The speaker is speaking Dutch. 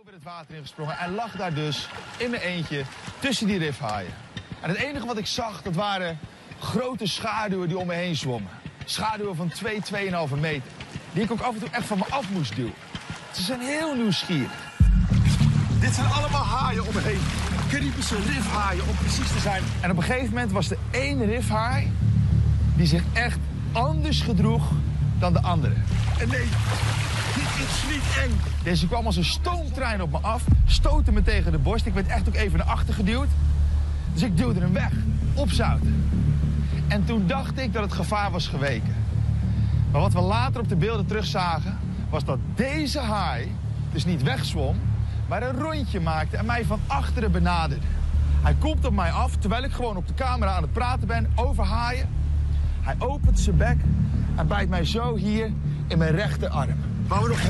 over het water ingesprongen en lag daar dus in mijn eentje tussen die rifhaaien. En het enige wat ik zag, dat waren grote schaduwen die om me heen zwommen. Schaduwen van 2, 2,5 meter. Die ik ook af en toe echt van me af moest duwen. Ze zijn heel nieuwsgierig. Dit zijn allemaal haaien om me heen. Caribische rifhaaien om precies te zijn. En op een gegeven moment was er één rifhaai die zich echt anders gedroeg dan de andere. En nee, Deze kwam als een stoomtrein op me af, stootte me tegen de borst. Ik werd echt ook even naar achter geduwd. Dus ik duwde hem weg, op zout. En toen dacht ik dat het gevaar was geweken. Maar wat we later op de beelden terugzagen, was dat deze haai dus niet wegzwom, maar een rondje maakte en mij van achteren benaderde. Hij komt op mij af terwijl ik gewoon op de camera aan het praten ben over haaien. Hij opent zijn bek en bijt mij zo hier in mijn rechterarm. Vámonos.